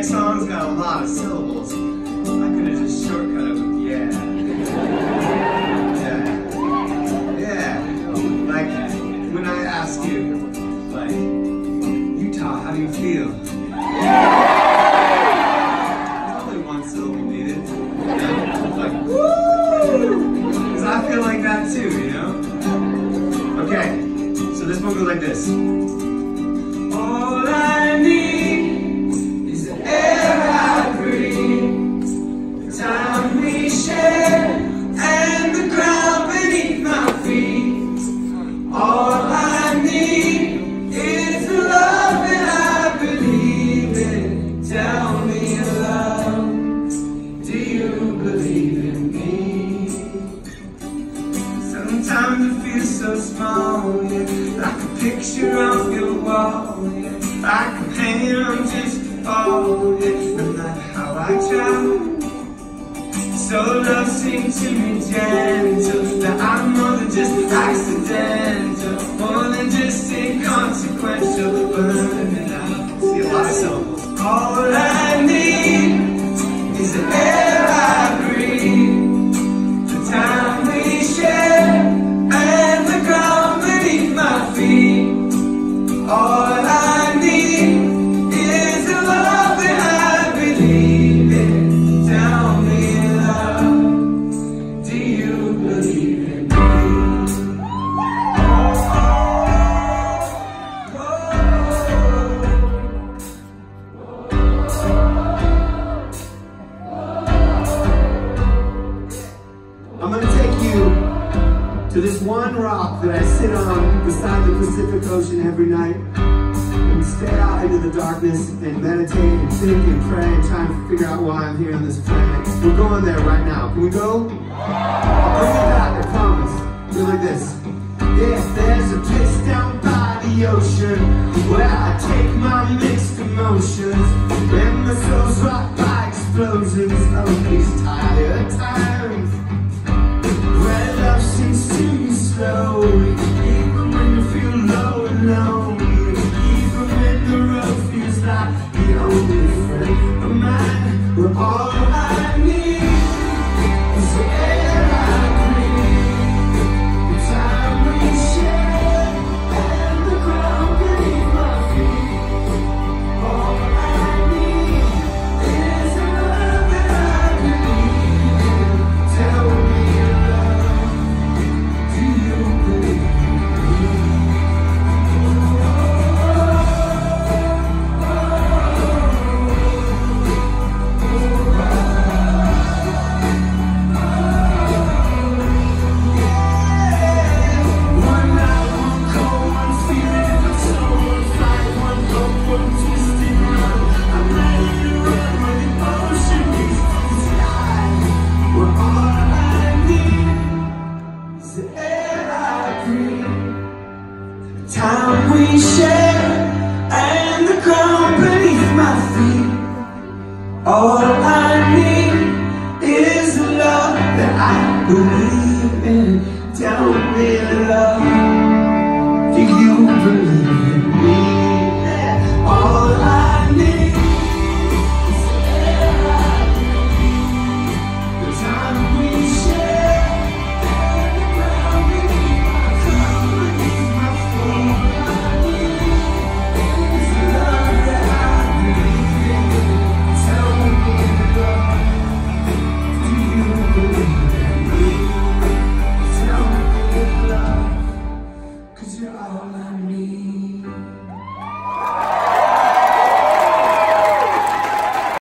my song's got a lot of syllables. I could have just shortcut it with yeah. yeah. Yeah. Like, when I ask you, like, Utah, how do you feel? Only one syllable needed. Like, woo! Because I feel like that too, you know? Okay, so this one goes like this. All I picture on your wall, yeah, a paint on just fall, yeah, no matter how I try. So love seems to me gentle That I'm more than just accidental. More than just inconsequential it out See a lot of syllables All to this one rock that I sit on beside the Pacific Ocean every night and stare out into the darkness and meditate and think and pray and try and figure out why I'm here on this planet. We're going there right now. Can we go? I'll bring it back, I promise. Do like this. Yes, there's a place down by the ocean where I take my mixed emotions and my soul's rocked by explosions oh, of these tired low time we share, and the ground beneath my feet. All